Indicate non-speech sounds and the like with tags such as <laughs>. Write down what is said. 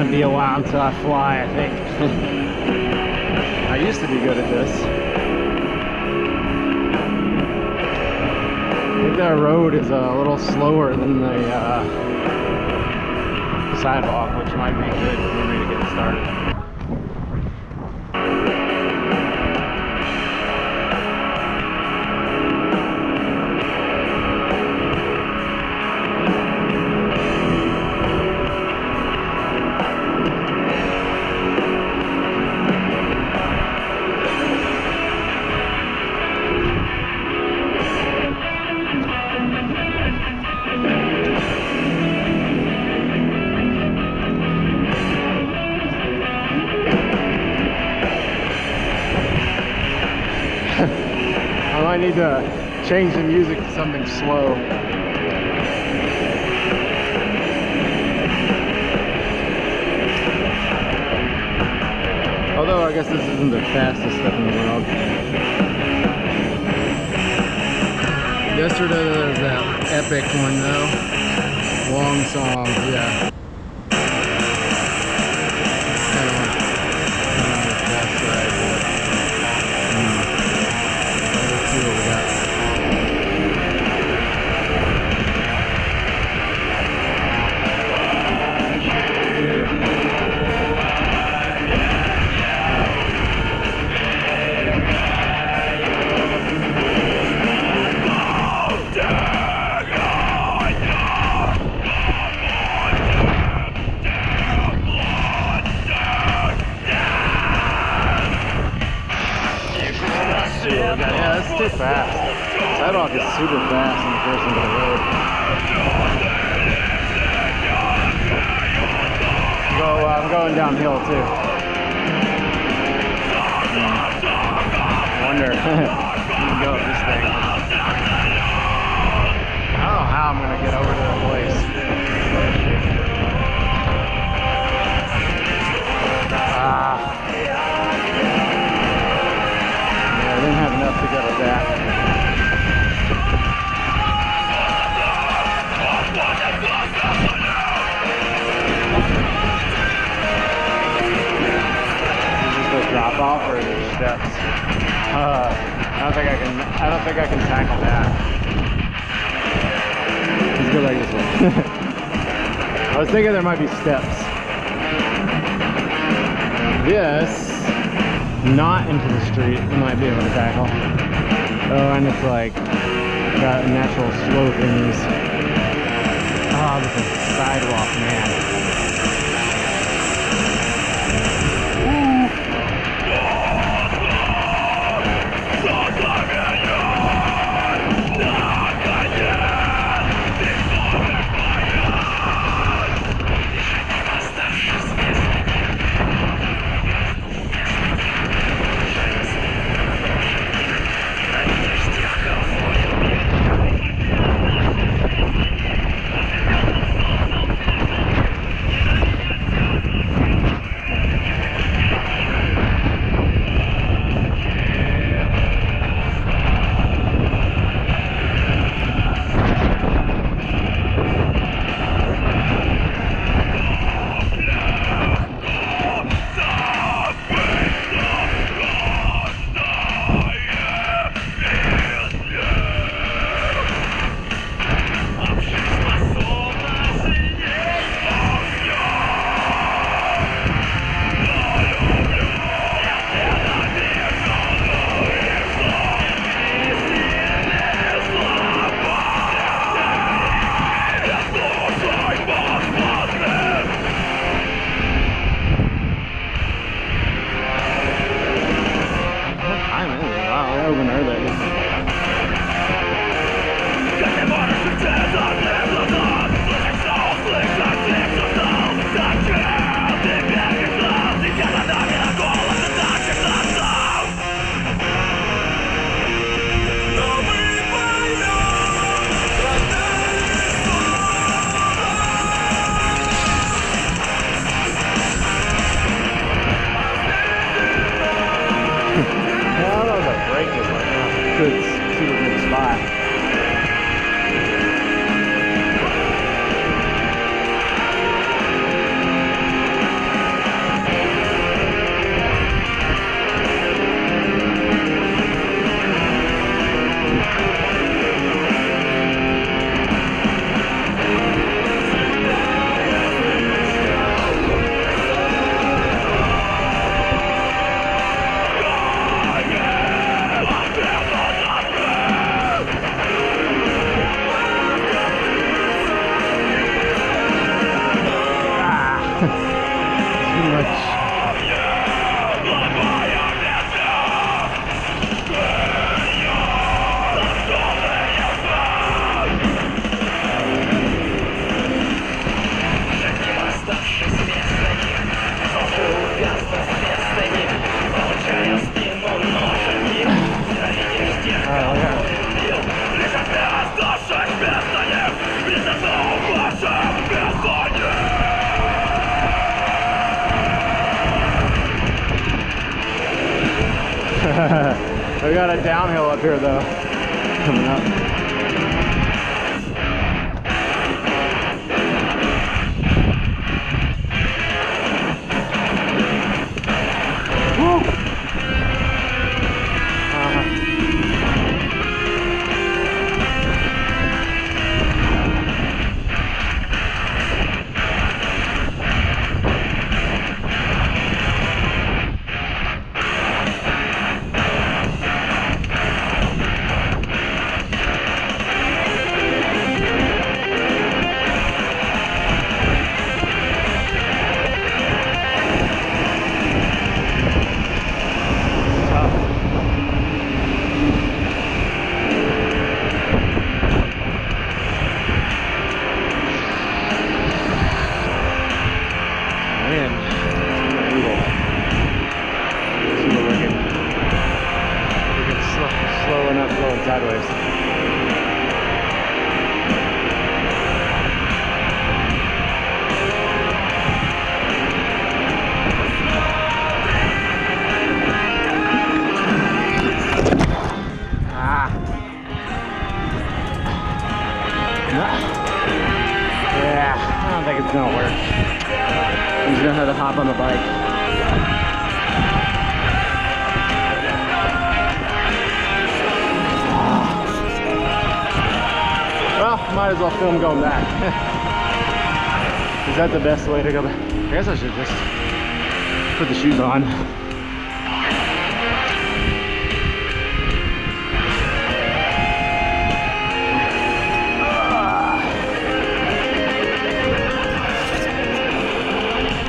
gonna be a while until I fly, I think. <laughs> I used to be good at this. I think that road is a little slower than the uh, sidewalk, which might be good for me to get started. Need to change the music to something slow. Although I guess this isn't the fastest stuff in the world. Yesterday there was that epic one though. Long song, yeah. Fast. Sidewalk is super fast in comparison to the road. Go, uh, I'm going downhill too. I wonder. <laughs> Go this thing. I don't know how I'm gonna get over to that place. Off or it steps? Uh, I don't think I can. I don't think I can tackle that. Let's go like this way. <laughs> I was thinking there might be steps. This not into the street, might be able to tackle. Oh, and it's like got natural slow things. Oh, this is sidewalk, man. problema. Bye. Downhill up here though, coming up. Might as well film going back. <laughs> Is that the best way to go back? I guess I should just put the shoes on.